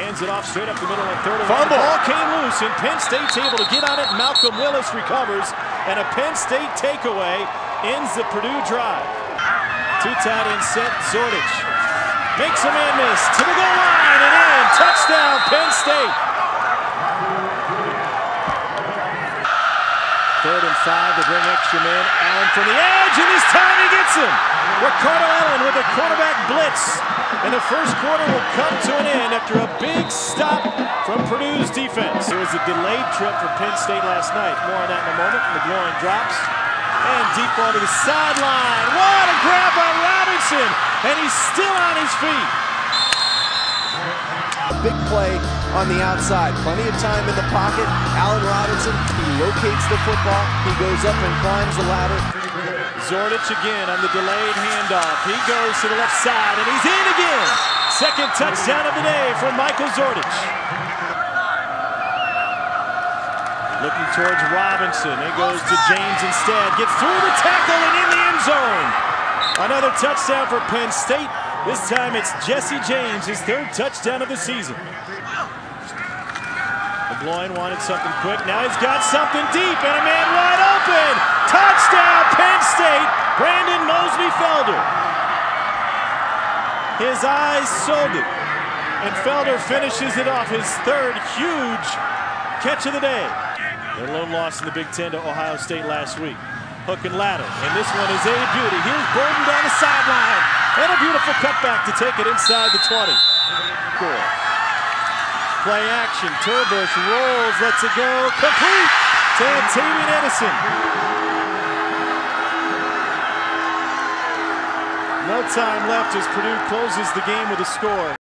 Hands it off straight up the middle and third. and Fumble. Ball came loose, and Penn State's able to get on it. Malcolm Willis recovers, and a Penn State takeaway ends the Purdue drive. Two tight end set, Zordich makes a man miss to the goal line and in. Touchdown, Penn State. Third and five to bring extra men. Allen from the edge, and this time he gets him. Ricardo Allen with a quarterback blitz. And the first quarter will come to an end after a big stop from Purdue's defense. It was a delayed trip for Penn State last night. More on that in a moment. McGloin drops. And deep ball to the sideline. What a grab by Robinson. And he's still on his feet. A big play on the outside. Plenty of time in the pocket. Allen Robinson, he locates the football. He goes up and climbs the ladder. Zordich again on the delayed handoff. He goes to the left side and he's in again. Second touchdown of the day for Michael Zordich. Looking towards Robinson. It goes to James instead. Gets through the tackle and in the end zone. Another touchdown for Penn State. This time it's Jesse James, his third touchdown of the season. McGloin wanted something quick. Now he's got something deep and a man wide open. Touchdown, Penn State. Brandon Mosby Felder. His eyes sold it. And Felder finishes it off his third huge catch of the day. Their lone loss in the Big Ten to Ohio State last week. Hook and ladder. And this one is a beauty. Here's Burden down the sideline. And a beautiful cutback to take it inside the 20. Cool. Play action. TerBush rolls, lets it go. Complete to Tavian Edison. No time left as Purdue closes the game with a score.